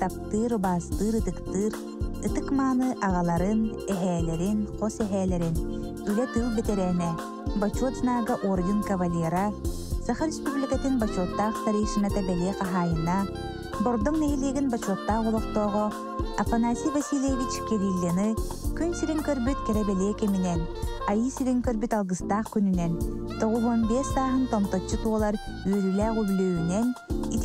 таптыыр бастыыр ытыктыыр ытык мааны агаларын эһээлерин кос эһээлерин үле тыл бетерээне бачуот знага орден кавалера саха республикатын бачуоттаах старейшината белее кахайына бордоң нехилиэгин бачуоттаах улохтоого афанасий васильевич кириллины күн сирин көрбүт керебелие кеминен айы сирин көрбүт алгыстаах күнүнен тоҕуһун биэс сааһын томточчу туолар үөрүлээх үблүүнен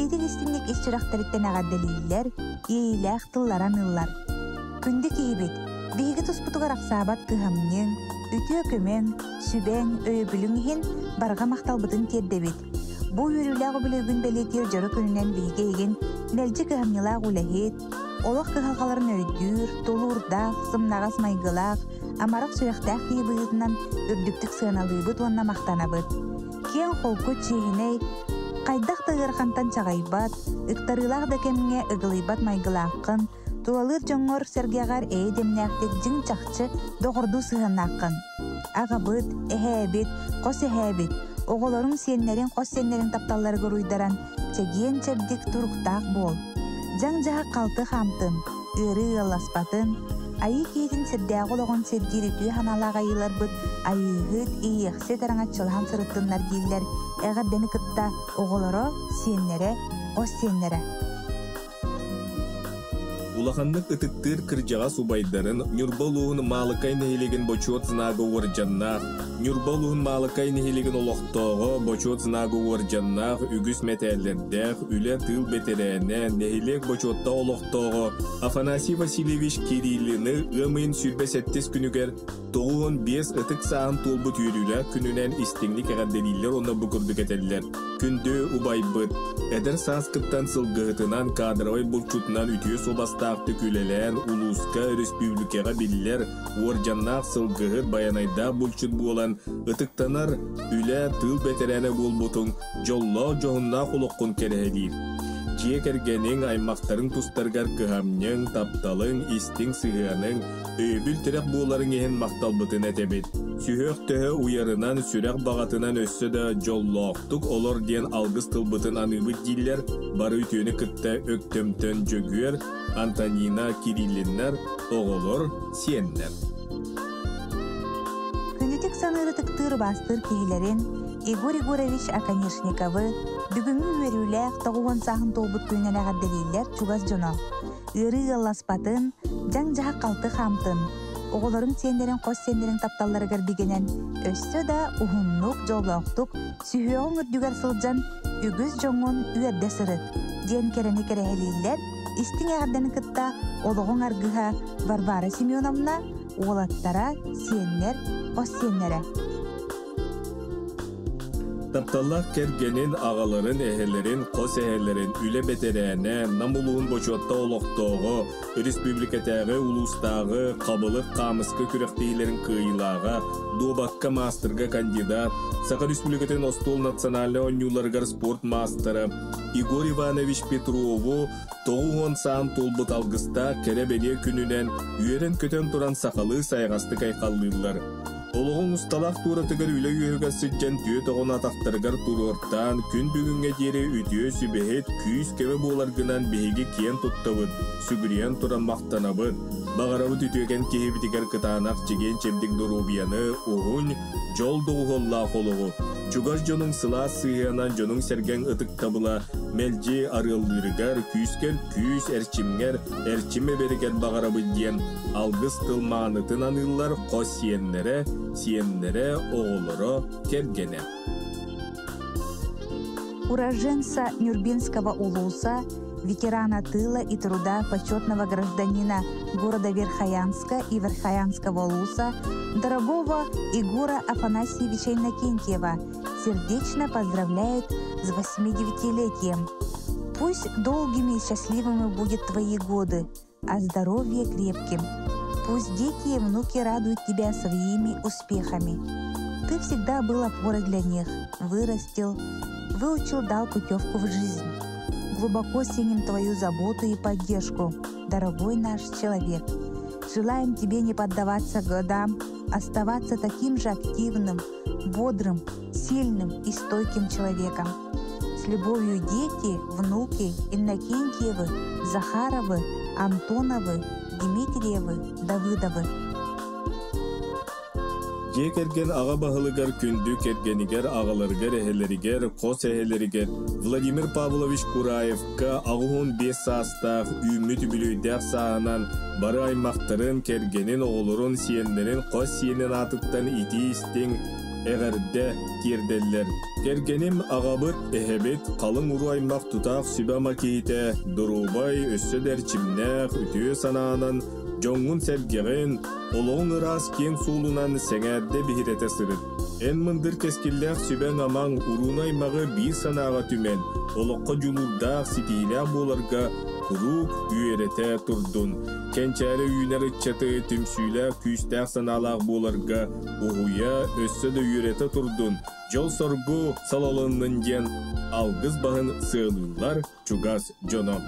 итиитик истинник исчырахтариттен аҕаддалииллер иэйилээх тылларан ыллар күндү киһибит биһиги туспутугар аксаабат кыһамньыҥ үтүө көмөң сүбэң өйөбүлүң иһин барга макталбытын тиэрдебит бу үөрүлээх үблүүгүн белиитиэр жөрө күнүнен биһиге игин нэлдьи кыһамньылаах үлэһит олох кыһалҕаларын өйдүүр тулуурдаах сымнагас майгылаах амарак сүрэхтээх киибыытынан үрдүктүк сыаналыыбыт уонна мактанабыт. Киэн холкут чиһинэй хайдах тыгырхантан чаҕайбат ыктарыылаах да кемҥе ыгылыйбат майгылааххын тулалыыр дьоҥҥор сэргиэҕэр ээ демнээхтик дьиҥ чахчы доҕордуу сыһыннааххын аҕабыт эһээбит хос эһээбит оҕолоруң сиэннэрин хос сиэннэрин тапталларыгар уйдаран чэгиэн чэбдик туруктаах буол. Дьаҥ дьаһа халты хаамтын ыары ыалласпатын айы киитин сирдээҕи олоҕун сирдииритүү ханалаах айыларбыт айыыһыт ийиэхсе тараҥаччылахан сырыттыннар дииллэр. Эҕэрдэни кытта оҕолоро сиэннэре хос сиэннэре Улаханнык ытыктыр кыржаға субайдарын Нюрбалуын малыкай нехилеген бочуот знагы уаржаннах, Нюрбалуын малыкай нехилеген олохтоғы бочуот знагы уаржаннах үгіс метәлердәх үле тыл бетерәне нехилек бочуотта олохтоғы Афанасий Васильевич Кириллины ымын сүрбәсәттес күнігер тоғуын бес ытык саан толбу түйрүлә күнүнен истиңник әгәдделиллер онна букурдук этеллер. Күндө убайбыт, эдер сааскыттан сылгыһытынан кадровой булчутунан ütүө собастаакты күлелән улууска республикага биллер уоржаннаах сылгыһыт баянайда булчут буолан ытыктанар үлә тыл бетерәне булбутуң жолло жоһуннаах улоккун кереһелиир. Жие кергенин аймактарын тустаргар кыһамньың, тапталың, истиң сыһыаның, өйбүл терек буоларың иһин макталбытын этебит. Сүһөөх төһө уярынан сүрәк бағатынан өссө да жоллооқтук олор диэн алгыс тылбытын аныбыт диллер, бары үтүөнү кытта өктөмтөн жөгүөр Антонина Кириллиннер, оголор сиеннер. Күнүтик саныыры тыктыыр бастыр киһилерин Игорь Егорович Аконешниковы бүгүнгү үөрүүлээх тоҕуон сааһын толбут күннен аҕадделииллер чугас дьонол. Ыры ылласпатын, жаң жаһа қалты хамтын. Оҕолорун сиендерин хос сиендерин тапталларыгар бигенен өссө да ухуннук жоллоохтук сүһүөҕүн үрдүгэр сылдьан үгүс жоҥун үөрдэ сырыт. диэн керени керэһэлииллер истиң аҕарданы кытта олоҕуң аргыһа Варвара Семеновна уолаттара сиеннер хос сиеннере. Тапталлах кергенин агаларын эһелерин, кос эһелерин үле бетерәне, намулуун бочуатта олохтоого, республикатагы улустагы кабылык камыскы күрәхтейлерин кыйлага, дубакка мастерга кандидат, Саха республикатын Остол национальный онюларгар спорт мастера Игорь Иванович Петрову тоғуон саан толбут алгыста керебене күнүнен үйерен көтөн туран сахалы сайгасты кайкаллыйлар. Олоғын ұсталақ туратыгар үлі үйеге сыджан түйе тоғын атақтаргар туруортан күн бүгінге дері үтіе сүбехет күйіс кеме боларгынан беге кен туттабыт, сүгірен туран мақтанабыт, бағарабыт үтіген кехебітігер кытанақ жеген чемдік дұрубияны уғын жол доғылла. Чугас жонун сыла сыйынан жонун серген ытык табыла мелжи арыллырыгар күйскер күйс эрчимгер эрчиме берген багарабы диен алгыс тылмаанытын аныллар кос сиеннере сиеннере оголоро кергене. уроженца Нюрбинского улуса, ветерана тыла и труда почетного гражданина города Верхоянска и Верхоянского улуса, дорогого Игора Афанасьевича Иннокентьева, сердечно поздравляют с 89-летием. Пусть долгими и счастливыми будут твои годы, а здоровье крепким. Пусть дети и внуки радуют тебя своими успехами. Ты всегда был опорой для них, вырастил, выучил, дал путевку в жизнь. Глубоко ценим твою заботу и поддержку, дорогой наш человек. Желаем тебе не поддаваться годам, оставаться таким же активным, бодрым, сильным и стойким человеком. С любовью дети, внуки Иннокентьевы, Захаровы, Антоновы, Дмитриевы, Давыдовы. Же керген аға бағылыгар күнді кергенігер ағаларгар эхелеригер, қос эхелеригер Владимир Павлович Кураевка ағуын бес састақ үміт бүлүйдәк сағынан бары аймақтарын кергенін оғылырын сиенлерін қос сиенен атыктан ити истен эғерде тирделлер. Кергеним ағабыт эхебет қалың уру аймақ тұтақ сүбә макейте, дұрубай өссөдер чимнәқ үтіе санаанын жоңун сәргеген олоң ырас кен суулунан сеңәдде бихирете сырыт. Эн мындыр кескиллях сүбәң амаң уруна аймағы бир санаға түмен, олоққа жулурдақ ситилях боларга курук үйерете турдун. Кенчәрі үйнер ытчаты түмсүйлә күйстәк саналақ боларга уғуя өссө да үйерете турдун. Жол соргу салалынын ден алгыз бағын сığылылар чугас жоно.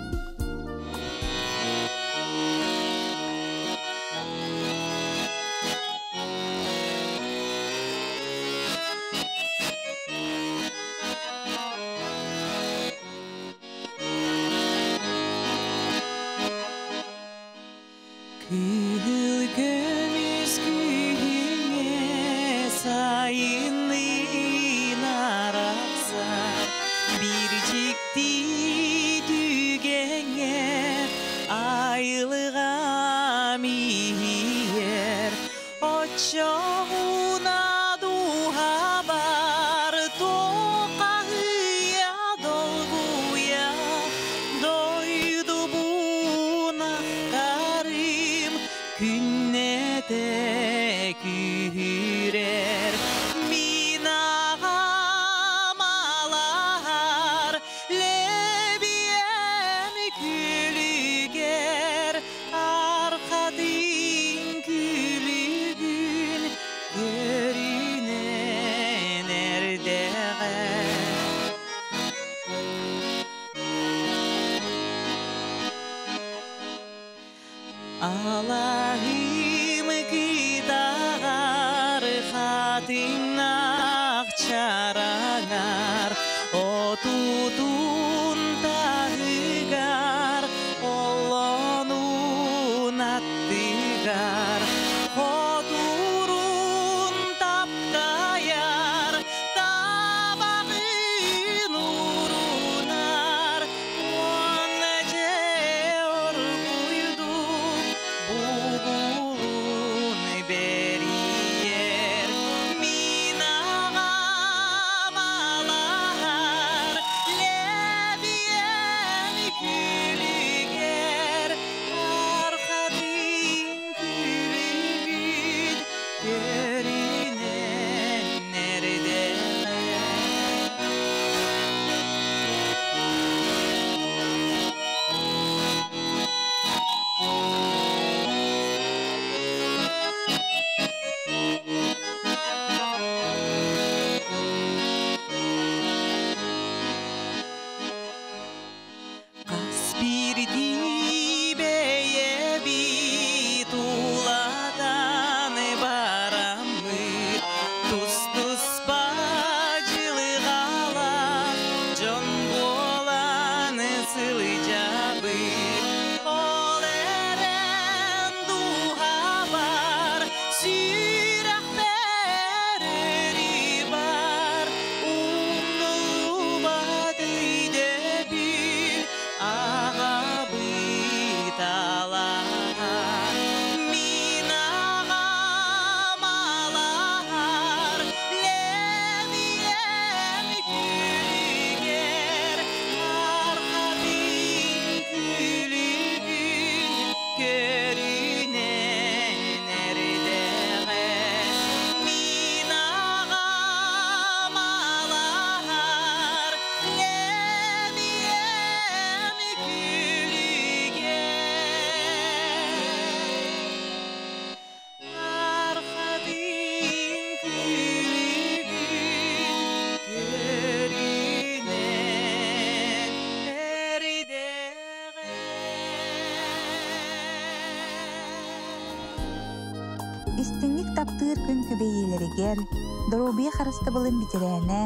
Күн күбейелеригер, доробия харысты былын битерәне,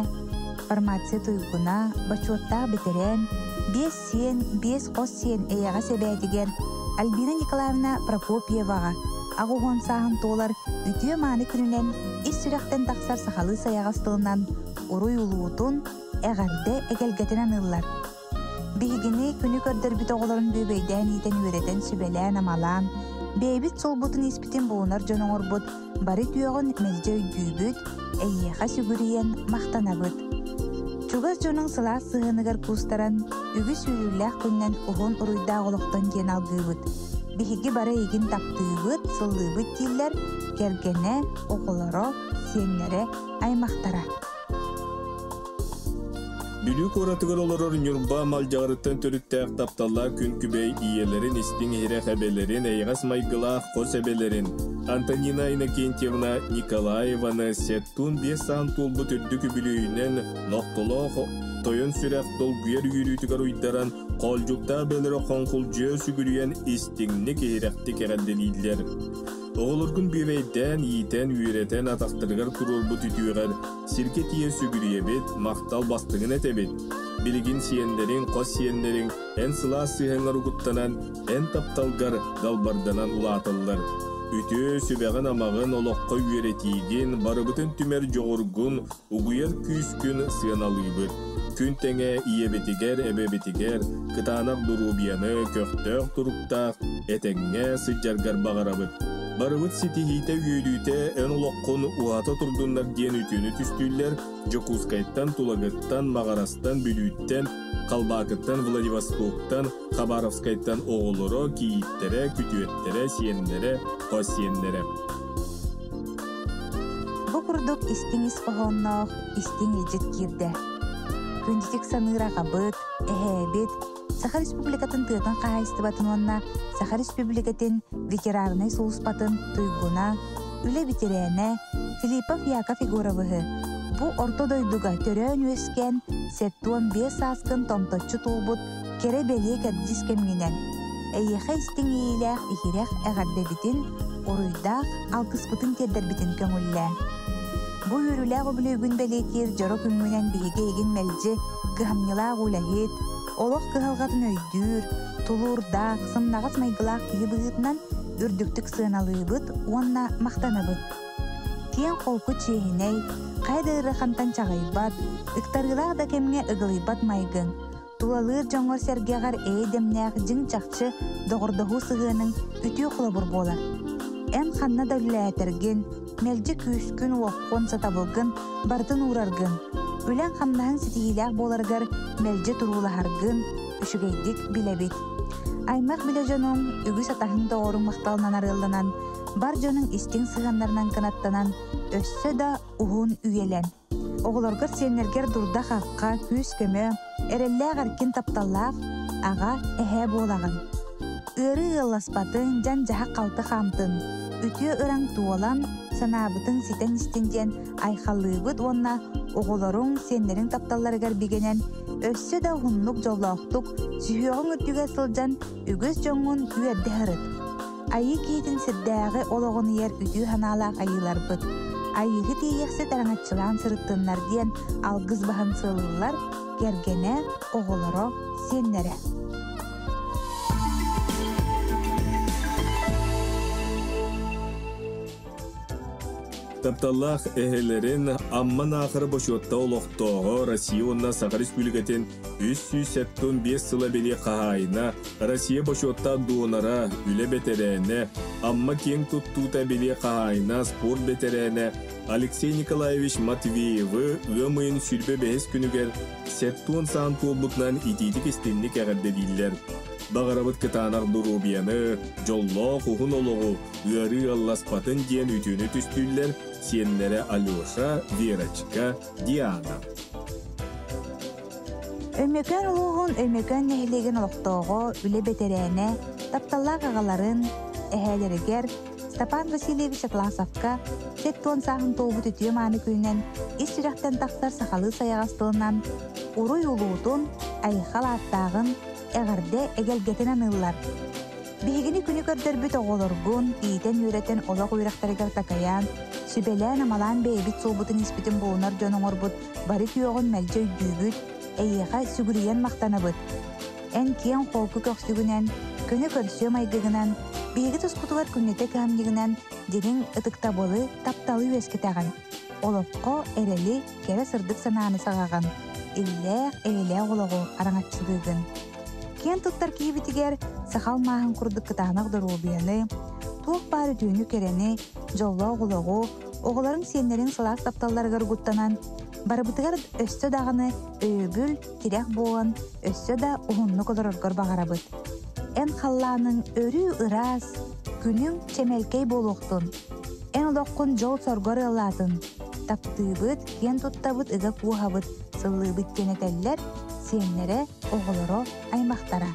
Фармация туйгуна, бачуоттаа битерен, бес сиен, бес қос сиен эйяға себәдігер Альбина Николаевна Прокопьеваға ағуғын сағын толар үтіе маны күнінен ис сүрәқтен тақсар сақалы саяғастығынан уруй улуутун әғарде әгелгетінен ыллар. Бигини күні көрдөр бүт оғыларын бөбейден итен үретен сүбелән амалан, бейбит сол бұтын испитин буынар жоноңор бұт, бары түйоғын өйдүйбүт, әйеға сүгүриен мақтанабыт. Чугас жоның сыла сыһыныгар кустаран, үгү сүйүлләх күннен уһун уруйда олоқтон диен алгыыбыт. Биһиги бара игин таптыыбыт, сыллыыбыт тииллер, кергене, оголоро, сиеннере, аймақтара. Бүлүк оратыгар олорор нюрба малжағырыттан төрүттәк тапталла күн күбей иелерин истиң хире хәбелерин эйгас майгылах кос эбелерин Антонина Иннокентьевна Николаеваны сеттун бес сан тулбу түрдү күбүлүйүнен ноктолох тойон сүрәк тол гүйер уйдаран колжукта белере хонкулжөө сүгүрүйен истиңни кehirекти кегәдделийлер. Оғылыргын бүйбейден, иетен, үйретен атақтырғар турурбу түтүйғар, сирке тие сүгүриебет, мақтал бастығын әтебет. Билигин сиендерин, қос сиендерин, ән сыла сыһыңар угуттанан, ән тапталгар далбарданан улатыллар. Үтө сүбәгін амағын олоққа үйретейгін, барыбытын түмер жоғыргун, угуяр күйіскүн сыяналыйбыт. Күн тәңе иебетигер, эбебетигер, кытанақ дурубияны, көқтөк туруктақ, этеңе сыджаргар бағарабыт. Барыбыт ситихите үйдүйте эн улоққун уата турдуннар диен үтүнү түстүйлер, Жокускайттан, Тулагыттан, Магарастан, Бүлүүттен, Калбакыттан, Владивостоктан, Хабаровскайттан оғылыро, кииттере, күтүеттере, сиеннере, қос сиеннере. Бу курдук истиң исқоһонноох, истиң. Күндитик саныыра қабыт, эһээбит, Саха Республикатын тыытын қаайстыбатын онна, Саха Республикатын ветерарный соуспатын туйгуна, үле ветерене, Филиппов Яков Егоровыһы. Бу орто дойдуга төрөөн үескен, сеттуан бес аскын томточчу тулбут, кере белие кәддис кемгинен. Эйеха истиң иилэх ихирех әғардебитин, уруйдаах алкыспытын кердербитин көңүллээ. Бу үрүлээх өбүлөөгүн белекир жоро күнгүнен биһиге эгин мэлжи кыһамньылаах улаһиит, олох кыһалгатын өйдүүр, тулуурдаах, сымнагас майгылаах киһибыытынан үрдүктүк сыыналыыбыт, уонна мактанабыт. Тиен холку чиэһинэй, кайдыыры хантан чаҕайбат, ыктарыылаах да кемҥе ыгылыйбат майгын. Тулалыыр жоҥор сэргиэҕэр ээ демнээх дьиҥ чахчы доҕордоһуу сыһыаның үтүө холобур буолар. Эн ханна да үлээтерген, мэлжи күүскүн уоккун сатабылгын, бартын уураргын. Үлэн хамнаһын ситиилээх буоларгар мэлжи туруулаһаргын, үшүгэйдик билэбит. Аймак биле жоноң үгүс атаһын доорун макталынан арыылланан, бар жоның истиң сыганнарынан канаттанан, өссө да уһун үйелен. Оголоргор сиэннергер дурда хакка күс көмө, эреллээх аркин тапталлаах, ага эһэ буолагын. Ыры ылласпатын жан жаха қалты хамтын, үтүө ыран туолан, санаабытын ситен истинжен айхаллыыбыт уонна оголоруң сиэннерин тапталларыгар бигенен, өссө да хуннук жоллооқтук, сүйөҕүң үттүгө сылжан үгүс жоңун хырыт. Айы киитин сирдээҕи иер үтүү ханаалаах айыларбыт. Айыгы тиийэхсе тараңаччылаан сырыттыннар диэн алгыз бахан сылылар кергене оголоро сиэннере. Тапталлах эһелерин амман ахыры бошотта олохтоого Россия онна Саха Республикатын 375 сыла бели кахайна Россия бошотта дуонара үле бетерене амма кең туттуута бели кахайна спорт бетерене Алексей Николаевич Матвеевы ымыйын сүрбе бэхес күнүгер сеттуон саан ититик истинник эҕердедиллер Бағарабыт кытаанар дурубияны, жолло кухунологу, ыары алласпатын диен үтүнү түстүллер, сиеннере Алеша, Верочка, Диана. Өмөкөн улуғын өмөкөн нәһилеген олоқтоого үле бетерээне, тапталлаах агаларын, эһээлеригер Степан Васильевич Атласовка сеттуон саахын тообут үтүө мааны күйүнен ис сүрэхтен тахсар сахалы саягастылынан уруй улуутун айхал аттаагын эҕарде эгелгетинен ыллар. Биһигини күнү көрдөрбүт оҕолоргун, иитен үөрэтен олох уйрахтарыгар такаяан, сүбэлээн амалаан бэйбит суубутун испитин буунар дьоноҥорбут, бары күөҕүн мэлдьэ өйдүүбүт, эйиэхэ сүгүрүйэн мактанабыт. Эн киэн холку көхсүгүнэн, күнү көрсүө майгыгынан, биһиги тускутугар күннете кыамньыгынан, дирин ытыктабылы тапталы үөскетэгэн. Олопко эрели кере сырдык санааны сагаган. Иллээх эйлээх олоҕу араңаччылыгын. Кен туттар киибитигер сахал мааһын курдук кытаанах доруубияны, туох баары түүнү керени, жоллоо огологу, оголарын сиэннерин салаас тапталларыгар гуттанан, барыбытыгар өссө даганы өйүбүл тирэх буон, өссө да уһуннук олороргор багарабыт. Эн халлаанын өрүү ыраас, күнүң чемелкей болуқтун. Эн олоққун жол соргор ылаатын. Таптыыбыт, кен туттабыт ыга куухабыт, сыллыыбыт тенетеллер, сиэннере оголоро аймактара.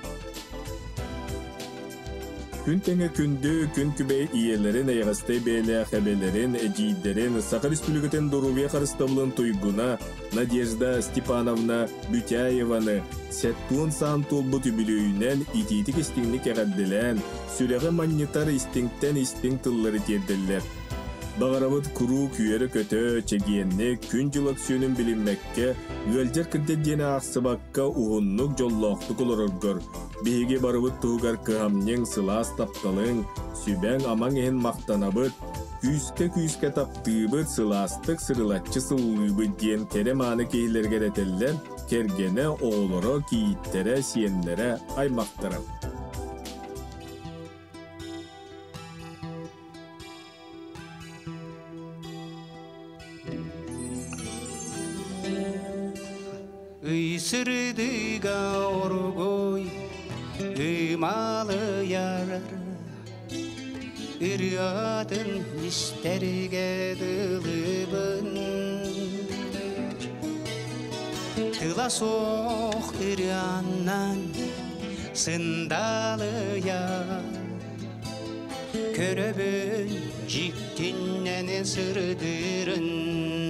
Күн теңе күндү күн күбей иелерин айгастай бээле хабелерин, эжийдерин, Сахар Республикатын Дорубия Харыстабылын туйгуна Надежда Степановна Бютяеваны сәттуын сан толбу түбілөйінен ититик истиңник әғадділән, сүлеғі маннитар истиңттен истиң тыллары терділер. Бағарабыт куру күйері көтө, чегиенне күн жылық сүйінің білінмекке, өлдер кірдеддені ақсыбаққа уғыннық жоллоқтық олырыргыр. Биһиги барыбыт тугар кыһамнең сылаас тапталың, сүбәң амаң эһин мактанабыт, күүскә күүскә таптыыбыт сылаастык сырылатчы сыллыыбыт диэн кере мааны киһилерге ретеллер, кергене оолоро кииттере сиеннере аймактара. bitirdi gaorgoy Ümalı yarar Üryadın işterge dılıbın Tıla soğuk üryandan Sındalı yar. Köröbün cikkinnen sırdırın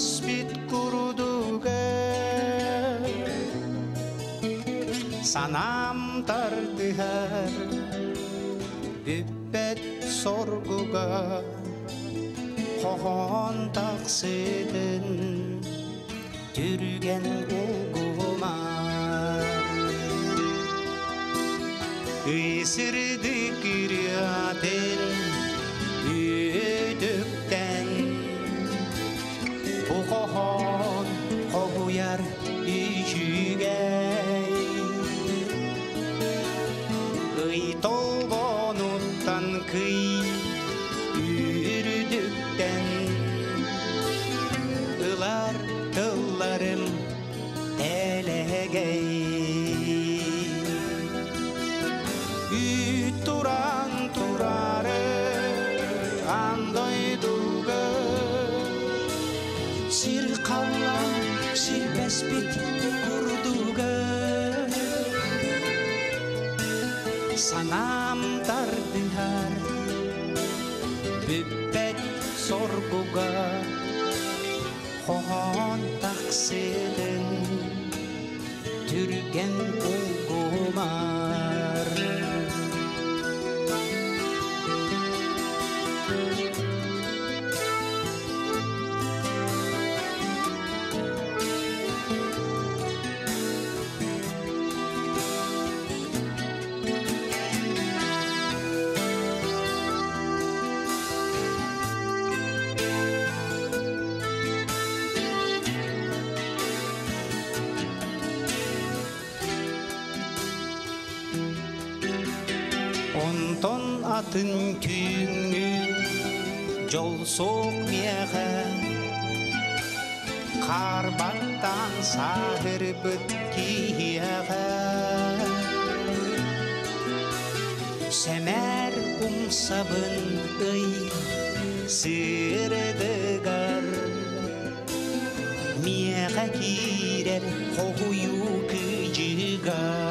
tespit kurduk Sanam tartıher Dübbet sorguga. Hohon taksidin. Yürgen uguma Isirdik iryan sanam terdengar Bebet sorguga Kohon taksidin Türgen uyguma атын түйіңі жол соқ мияға Қарбаттан сағыр бүт кияға Сәмәр умсабын ый сырдыгар Мияға кирер қоғую күжіға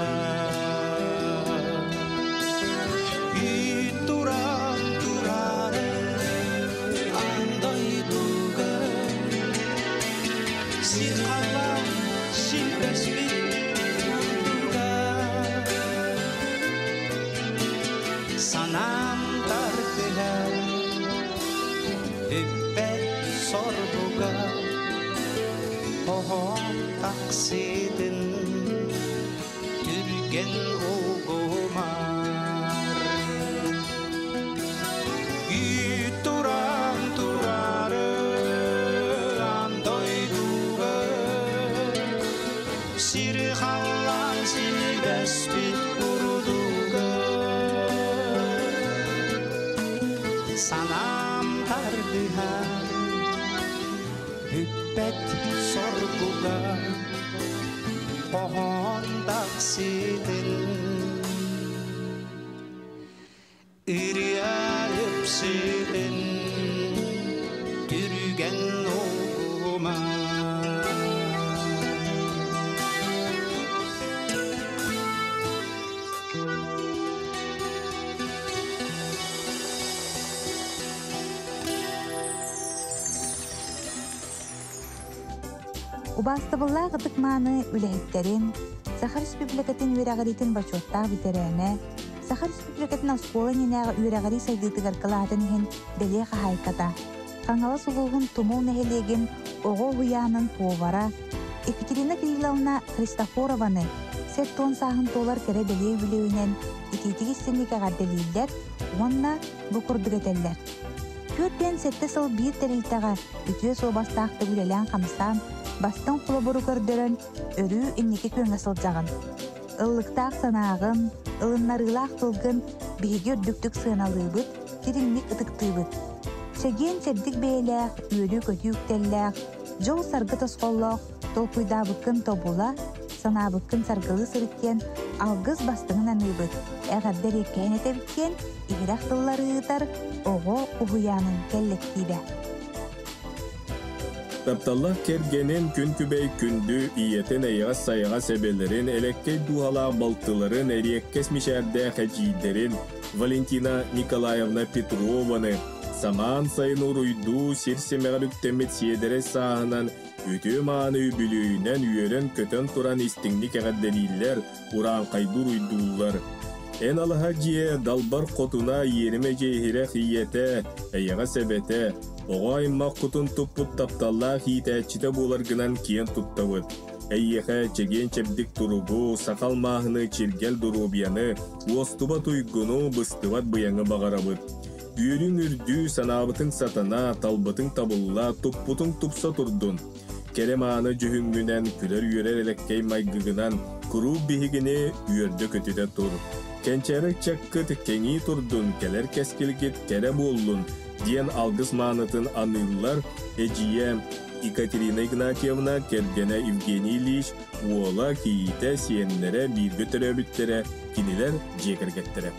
Убастыбыллаах ытыкмааны үлэһиттерин, Сахар Республикатын үөрәгәритин бачуоттаах битерээне, Сахар Республикатын оскуола нинээҕэ үөрәгәри сайдыытыгар кылаатын иһин дэлиэ хаһайката. Хаңала сулуугун тумуу нэһэлиэгин оҕо уяанын повара Екатерина Кирилловна Христофорованы сеттон сааһын туолар кэрэ дэлиэ үлүүнэн итиитиги синникэҕэр дэлииллэр, уонна букурдугэтэллэр. Күөттен сетте сыл биир терилтэҕэ үтүө суобастаахта үлэлээн хамсаан бастан кулабуру көрдөрөн өрүү инники күөҥө сылдьаҕын. Ыллыктаах санаагын, ылыннарыылаах тылгын биһиги үрдүктүк сыаналыыбыт, тиримник ытыктыыбыт. Сегиэн сердик бэйэлээх, үөрүү көтүүктэллээх, жол саргы тосхоллоох, толкуйдаабыккын тобула, санаабыккын саргылы сырыттен алгыз бастыңын аныыбыт. Эҕэрдэр иккэһэн этебиккен, игирэх тылларыытар, оҕо уһуяанын кэллектиибэ. Тапталлах кергенен күн күбей күндү иетен айыға сайыға себелерин, элеккей дуғалақ балтыларын, эриеккес мишәрдә хәжидерин, Валентина Николаевна Петрованы, саман сайын уруйду сирсемеғалүктемет сиедере сағынан үтü мааны үбүлүүнен үйөрен көтөн туран уран қайдур уйдуулар. Эн алыха жие далбар қотуна ериме жейхире хиете, әйяға себете, оға имма құтын туппут тапталла хиитәчите болар гынан киен туттавыт. Әйеха чеген чепдик турубу, сақал мағыны чиргел дурубияны, уостуба туйгуну быстыват бұяңы бағарабыт. Үйөрүң үрдүү санабытың сатана, талбытың табылла, туппутың тупса турдун. Керем аны жүхүнгүнен күлөр үйөрер элеккей майгыгынан, куру бихигини үйөрдө көтүдө тур. Кенчерек чаккыт кеңи турдун, келер кескилгит кере боллун, диен алгыс маанытын аныллар эжие Екатерина Игнатьевна, Кергена Евгений Ильич, Уола, Киите, Сиеннере, Биргі төрөбүттере, кинилер жекергеттере.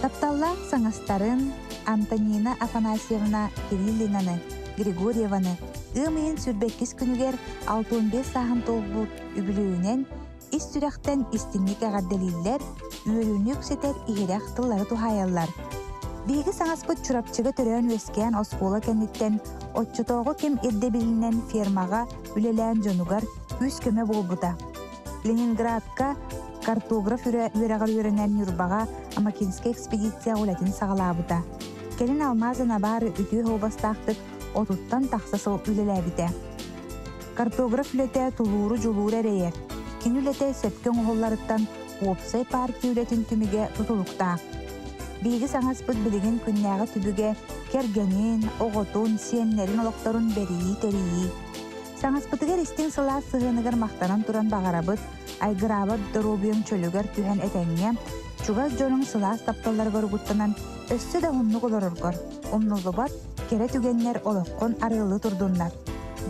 Тапталлаах саңастарын Антонина Афанасьевна Кириллинаны, Григорьеваны, ымыйын сүрбеккис күнүгер 65 саһын толбут үбүлүүнен ис сүрэхтен истинник аҕарделиллер үөрүүнүк сетер иһирэх тыллары тухаяллар. Биһиги саҥаспыт чурапчыга төрөөн үескээн оскуола кэнниттен отчутоого кем ирде билинен фермага үлэлээн дьонугар үс көмө болбута. Ленинградка картограф үрэҕэр үөрэнэн юрбага Амакинский экспедиция улатын сагалаабыта. Келин алмазына баары үтүү хобастаахтык отуттан тахсасыл үлэлээбите. Картограф үлете тулууру жулуур эрейер. Кин үлете сөпкөн оголларыттан Уопсай партия үлетин түміге тутулуктаах. Биги саңаспыт билигин күннääҕэ түбүге кергенин, оҕотун, сиэннерин олохторун берии терии. Саңаспытыгар истиң сылаа сыһыныгар мактанан туран багарабыт, айгырабат доробион чөлүгөр түһэн этеңҥе, чугас дьонуң сылаас тапталлар горгуттанан өссө да хуннук олороргор. Умнулубат кере түгеннер олоққон арыылы турдуннар.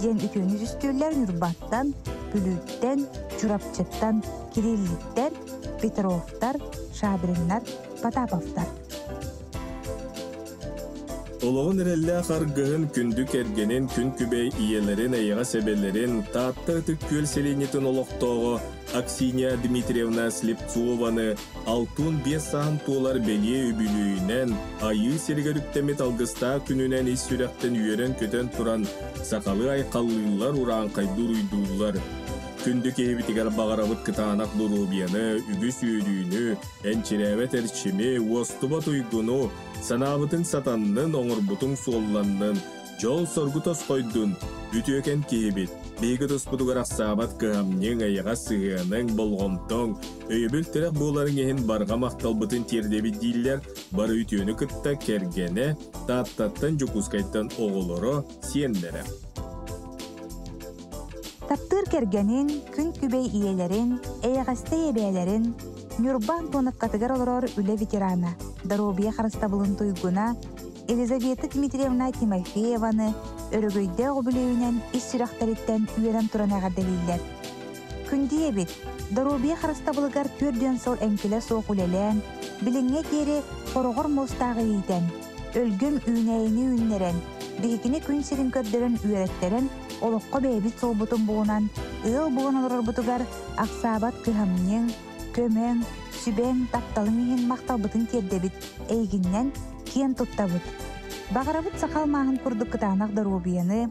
Ден үтүүнү үстүүлэр Нюрбаттан, Бүлүүттен, Чурапчыттан, Кириллиттер, Петровтар, Шабриннар, Потаповтар. Олоғын әреллә қарғығын күнді кергенен күн күбей иелерин айыға себелерин таатта түк көл селенетін олықтоғы Аксинья Дмитриевна Слепцованы алтун бес саам туолар белие үбүлүүнен айы сергерүктемет алгыста күнүнен ис сүрәктен үйерен көтен туран сакалы айкаллыйлар ураан кайдуур уйдуулар күндү киһибитигер багарабыт кытаанак дурубияны үгүс үйдүүнү энчирээбет эрчими уостуба туйгуну санаабытын сатаннын оҥорбутуң суолланнын жол соргу тоскойдун үтүөкен киһибит биһиги туспутугар ахсаабат кыһамньыҥ айаҕа сыһыаныҥ болгомтоҥ өйөбүл терэх буоларың иһин барга макталбытын тиэрдебит дииллер бары үтүөнү кытта кергене тааттаттан жукускайттан оҕолоро сиэннере Таптыр кергенин, күн күбей иелерин, эйғасты ебелерин, Нюрбан тоныққатыгар олорор үле ветерана, Доробия харыстабылын туйгуна, Елизавета Дмитриевна Тимофееваны өрөгөйдө обүлөөнен ис сүрахтариттен үөрен туранага делиллер. Күнди эбит, Доробия харыстабылыгар түрден сол энкеле соох үлелен, билиңе кери хорогор мостагы ийтен, өлгөм үүнәйини үннерен, бигини күн сирин көрдөрөн үөрэттерен олоққа бэйбит солбутун буунан, ыл буун олорорбутугар аксаабат кыһамньыҥ, көмөң, сүбэң тапталың иһин макталбытын тиэрдебит, эйгиннен киен туттабыт. Багарабыт сакал мааһын курдук кытаанах даруубияны,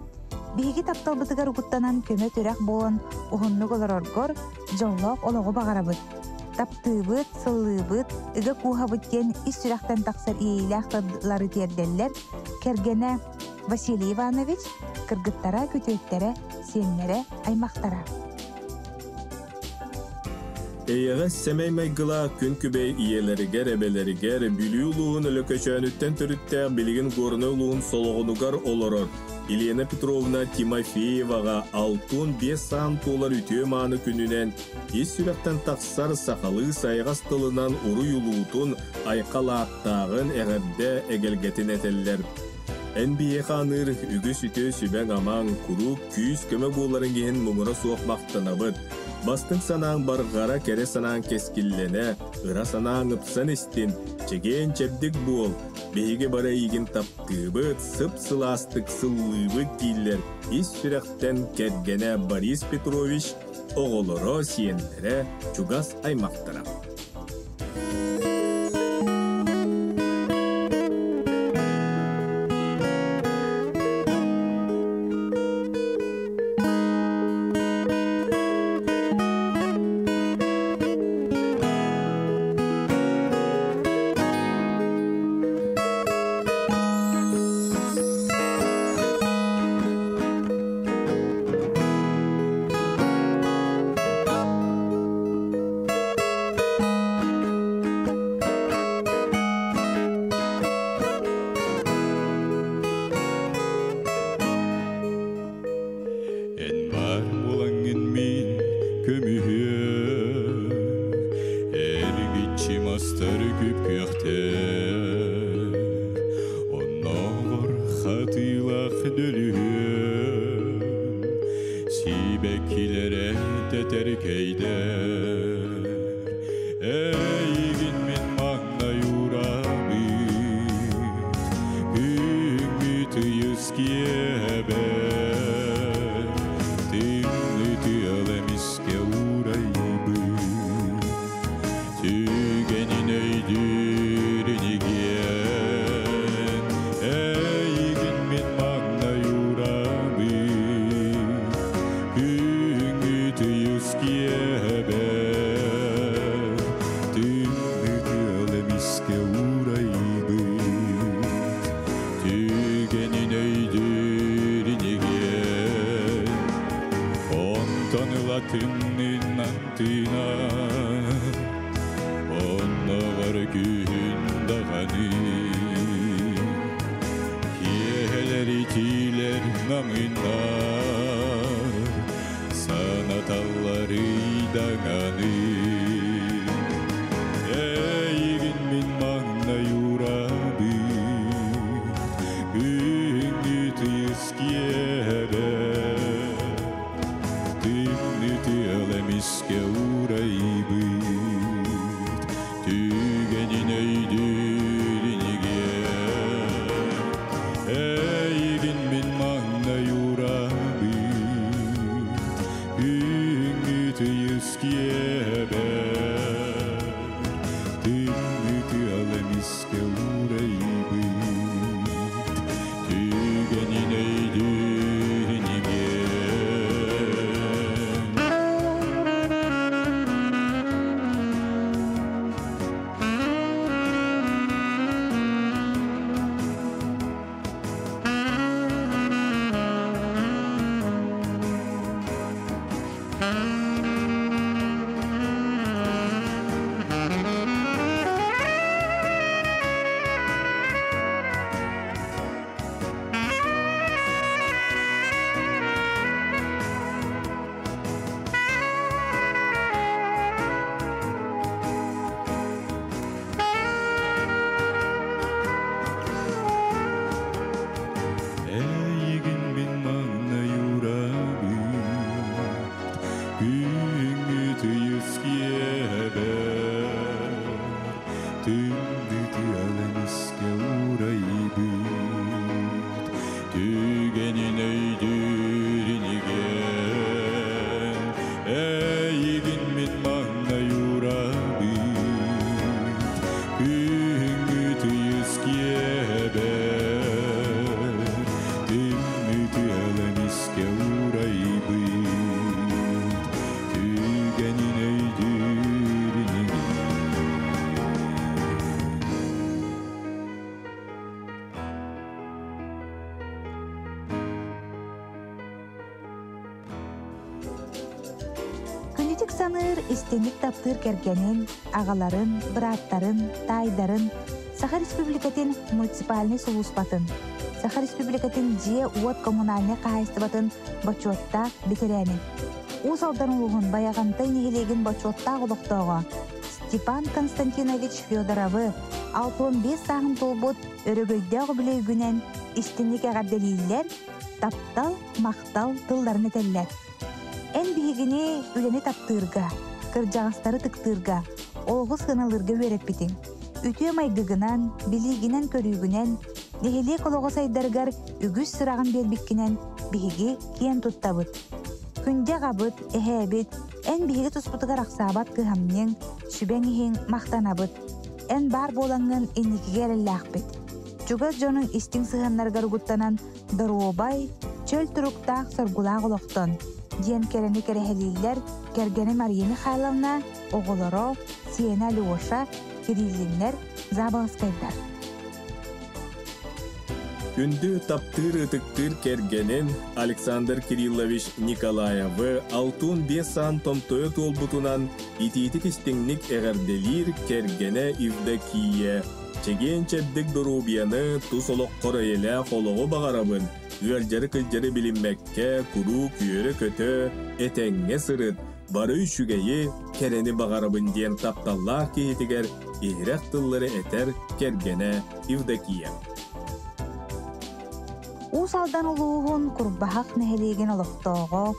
биһиги тапталбытыгар угуттанан көмө төрэх буолан уһуннук олороргор жоллоох ологу багарабыт. Таптыыбыт, сыллыыбыт, ыга куухабыт диэн ис сүрэхтэн тахсар тиэрделлер, кергене Василий Иванович кыргыттара көтөйттері сиэннере аймақтара. Эйэҕэ сэмэй майгыла күн күбэй иелеригер эбелеригер бүлүү улуун өлөкөчөөнүттен төрүттээх билигин горно улуун сологунугар олорор Елена Петровна Тимофееваға алтын бес саан толар үтіө мааны күнінен ес сүрәқтен тақсар сақалы сайғас тылынан уру юлуутун айқалааттағын әғәрді әгелгетін. NBA ханыр үгіс үтө сүбәң амаң куруп күйіс көмө боларын ген мұңыра суақ мақтанабыд. Бастың санаң барғара кәрі санаң кескіллене, ыра санаң ыпсан істен, чеген чәбдік бол, бейге бара игин таптыбыт, сып сыластык сыллыбыт дейлер, ис сүрәқтен кәргене Борис Петрович оғолоро сиенлері чугас аймақтыра. Таптыр кергенин, агаларын, браттарын, тайдарын, Саха Республикатын муниципальный сулуспатын, Саха Республикатын же уот коммунальный каайстыбатын бачуотта битерәмин. Уз алдан улуғын баяғантай нехилеген бачуотта олықтоға Степан Константинович Федоровы 65 сағын толбут өрөгөйдөг білейгінен истинник әғарделейлер таптал, мақтал тылларын этеллер. Эн биһигини үлени таптыырга, кыржағастары тыктыырга, олғыз хыналырга вереп битин. Үтүө майгыгынан, билигинен көрүүгүнен, нехиле кологос айдаргар үгүс сырагын бербиккинен биһиги киен туттабыт. Күнде габыт, эһээбит, эн биһиги туспутугар аксаабат кыһамнең, сүбэң мактанабыт. Эн бар болаңын инникиге эреллээхпит. Чугас жонун истиң сыһаннаргар гуттанан Доробай чөл туруктаах соргулаах олохтон. Диэн керени керехелииллер кергени Мария Михайловна, оголоро, Сиена Леоша, Кириллиннер, Забалскайдар. Күндү таптыр ытыктыр кергенен Александр Кириллович Николаевы алтун бес сан томтойы толбутунан ититик истиңник эгерделир кергене Евдокия. Чеген чебдик дорубияны тус олоққор еле холоғы бағарабын. Үөржері кылжары билинмекке куру күйөрі көтө этеңге сырыт. Бары үшүгейи керени бағарабын диен тапталлар кейтигер ирек тыллары этер кергене Евдокия. Уус алдан улуухун курбахак нехелеген олохтоого,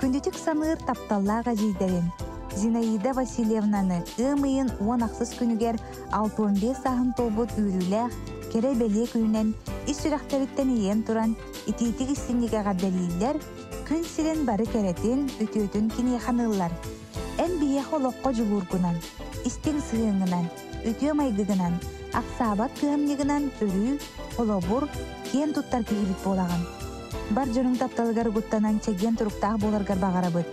күндүтүк саныыр тапталлаага жийдерин, Зинаида Васильевнаны ымыйын уон аксыз күнүгер 65 сахын толбут үйрүлээх кере белие күнүнен ис сүрэхтериттен иен туран итиитик истинниге гаддалииллер күн сирен бары керетин үтүөтүн кини ханыллар. Эн биех олоққо жулургунан, истиң сыыңынан, үтүө майгыгынан, аксаабат кыамнигынан өрүү, олобур, киен туттар кигибит болаган. Бар жонун тапталыгар гуттанан чеген туруктаах боларгар багарабыт.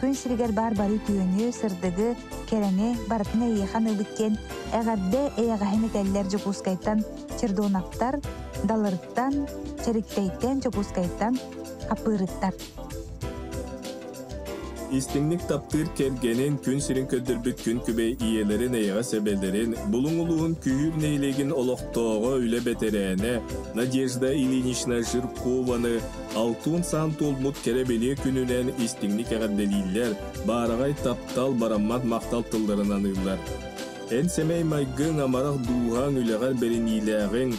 Күн сиригер бар бары түйөнү, сырдыгы, керени, барытына иехан ылыттен, эгарде эягахын этеллер жокускайттан, чердонактар, далырыттан, чериктейттен жокускайттан, капырыттар. Истиңник таптыр кергенин күн сирин көддөрбүт күн күбей иелерин эйга себелерин булуң улуун күйүр нейлеген олохтоого үле бетерээне Надежда Ильинична Жиркованы алтун сан толмут керебелие күнүнен истиңник эгерделииллер баарагай таптал бараммат мактал тылларынан ыйлар. Эн семей майгын амарах дуугаң үлегар беринилээгин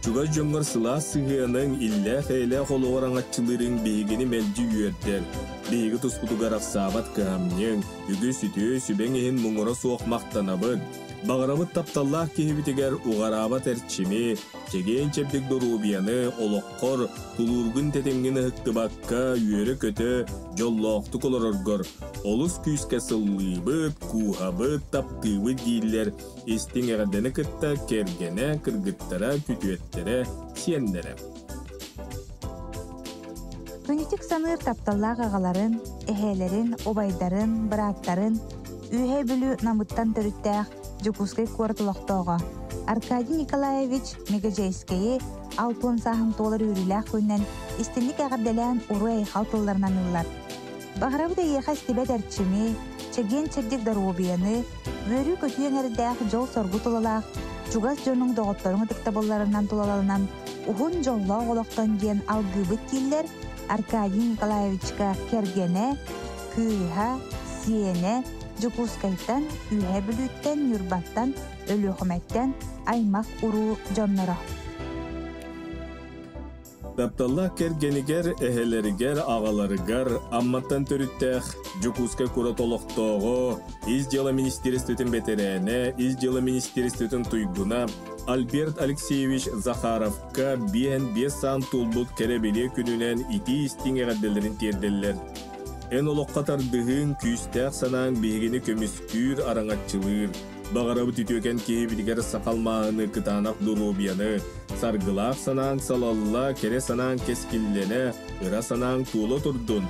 Чуга жоңгор сыла сыгыаның илле хейле хологораңатчылырың бейгini мэлжи үйөрдер. Бейги туспутугар аксаабат кыамнең, үгү сүтү сүбең ehин муңура суох мактанабыт. Багарабыт тапталлах киһибитигер угараабат эрчими, чеген чепдик дорубияны олоққор тулургун тетемгин ыктыбакка үйөрө көтө жоллоохту колороргор. Олус күйске сыллыыбыт, куухабыт, таптыыбыт дииллер, истиң эгердени кытта кергене, кыргыттара, күтүеттере, сиеннере. Күнүтүк саныыр тапталлаах агаларын, эһээлерин, обайдарын, быраттарын, үйе бүлү намыттан төрүttäэх жукускай куартулохтоого. Аркадий Николаевич Мегажейскейи алтын саһын толар үрүлээх күннен истинник агарделяан уру эйхал тылларынан ыллар. Багарабыда иеха стебет эрчими, чеген чебдик даруубияны, өрү көтүйен эрдээх жол соргу тулалаах, чугас жонуң доғотторуң тыкта болларынан тулаларынан ухун жоллоо олохтон диэн алгыбыт кииллер Аркадий Николаевичка кергене, кыыха, сиене, жукускайттан, үйе бүлүттен, юрбаттан, өлүхөмәттен аймак уруу жонноро. Тапталла кергенигер эхелеригер агаларыгар амматтан төрүттэх жукуска кура толохтоого из дела министерствотын бетерене из дела туйгуна Альберт Алексеевич Захаровка биен бес сан тулбут керебеле күнүнен ити истиңегерделерин терделлер. Эн олоққатар дыһын күүстәк санаң бігіні көміскүр араңатчылыр. Бағарабы түтөкен кейбідігер сақалмағыны кытанақ дурубияны, саргылақ санаң салалла, кере санаң кескіллене, ыра санаң тулы турдун.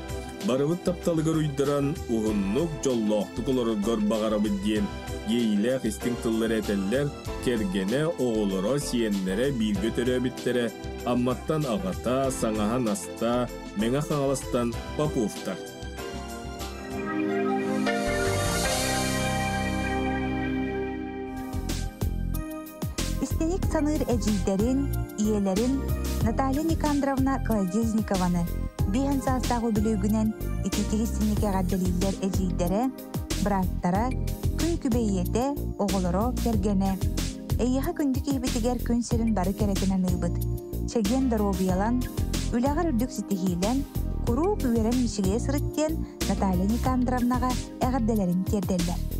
Барыбыт тапталыгар уйдыран уһуннук жоллоқты кулорыгар бағарабы диен, ейләк истин тыллар этеллер, кергене оғылыро сиеннере бирге төрөбиттере, амматтан ағата, саңахан аста, меңа қаңаластан папуфтар. Истеник саныр эжилдерин, иелерин Наталья Никандровна Колодезникованы биһен саастагы бүлүгүнен ититиги синнике гадделилер эжилдере, браттара, күн күбейете, оголоро кергене. Эйяха күндү киһибитигер күн сирин бары керетинен ыыбыт. Чеген доробиялан, үлягар үрдүк ситихилен, куру бүверен мишиге сырыттен Наталья Никандровнага эгадделерин терделлер.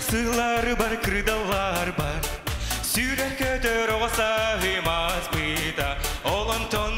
Сыйлар бар, кырдалар бар. Сүрер көтөр оғаса хымас быда. Олонтон